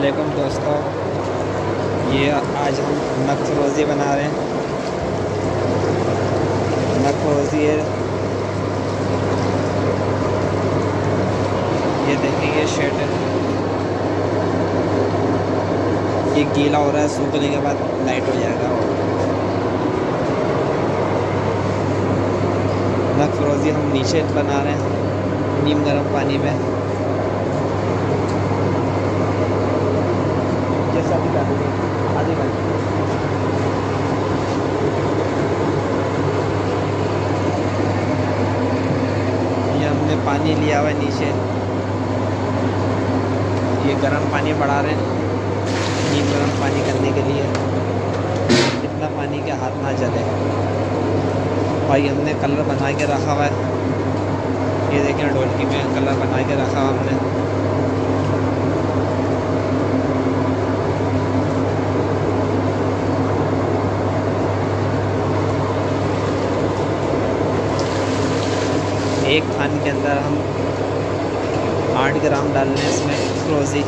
वालेकुम दोस्तों। ये आज हम नक रोज़ी बना रहे हैं। नक रोज़ी है। ये देखिए, ये शेड है। ये गीला हो रहा है, सूखने के बाद लाइट हो जाएगा नक रोज़ी हम नीचे बना रहे हैं, नीम गर्म पानी में। जैसा भी डालेंगे आधी घंटे ये हमने पानी लिया हुआ नीचे। ये गर्म पानी बढ़ा रहे हैं। नीम गर्म पानी करने के लिए। इतना पानी के हाथ ना जले। भाई, हमने कलर बना के रखा हुआ है। ये देखें, ढोलकी में कलर बना के रखा हुआ हमने। एक थान के अंदर हम आठ ग्राम डाल रहे हैं इसमें क्रोज़ी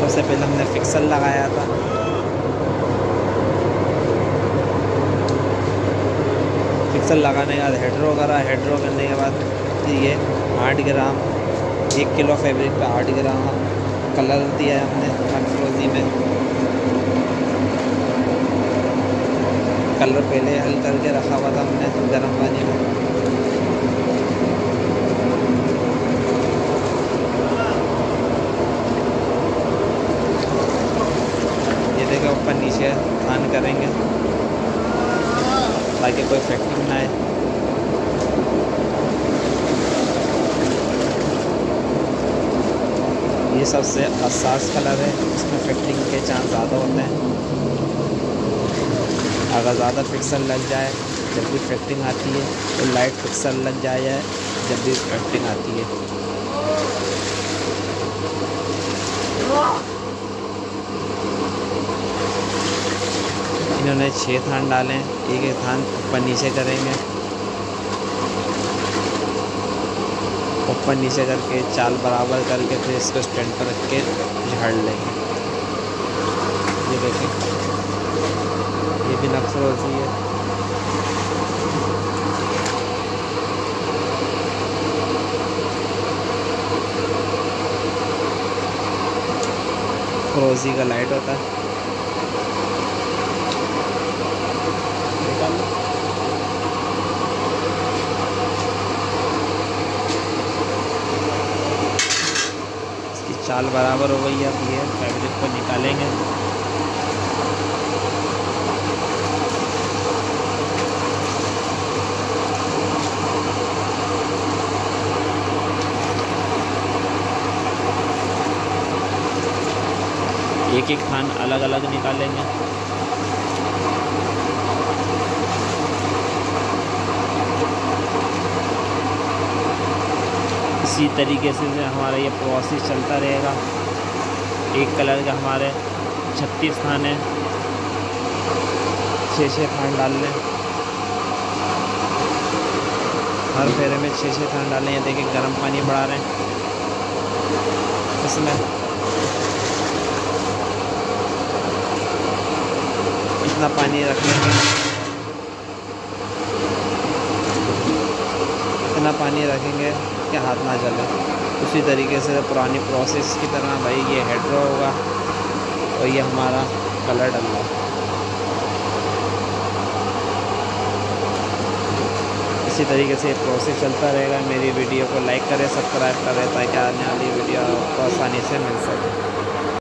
सबसे पहले हमने फिक्सल लगाया था। फिक्सल लगाने के बाद हेड्रो करा हेड्रो करने के बाद ये आठ ग्राम, एक किलो फैब्रिक पे आठ ग्राम कलर दिया है हमने फ्रोज़ी में। कलर पहले हल करके रखा हुआ था हमने गर्म पानी में के ऊपर नीचे करेंगे ताकि कोई फैक्ट्री ना आए ये सबसे हसास कलर है इसमें फिटिंग के चांस ज़्यादा होते हैं। अगर ज़्यादा पिक्सल लग जाए, जब भी फिटिंग आती है तो लाइट पिक्सल लग जाए, जब भी फिटिंग आती है। इन्होंने छः थान डाले, एक एक थान ऊपर नीचे करेंगे। ऊपर नीचे करके चाल बराबर करके फिर इसको स्टैंड पर रख के झाड़ लेंगे। ये देखें, ये भी नक्सरोजी है। रोज़ी का लाइट होता है। चाल बराबर हो गई अब ये फैब्रिक को निकालेंगे। एक एक थान अलग अलग निकालेंगे। इसी तरीके से हमारा ये प्रोसेस चलता रहेगा। एक कलर का हमारे छत्तीस थान है। छः छः थान डाल लें। हर फेरे में छः छः थान डालें। ये देखिए, गर्म पानी बढ़ा रहे हैं। इसमें इतना पानी रख लेंगे इतना पानी रखेंगे। कि हाथ ना जले। उसी तरीके से पुरानी प्रोसेस की तरह भाई ये हेड्रो होगा और ये हमारा कलर डल इसी तरीके से प्रोसेस चलता रहेगा। मेरी वीडियो को लाइक करें सब्सक्राइब करें ताकि आने वाली वीडियो आपको आसानी से मिल सके।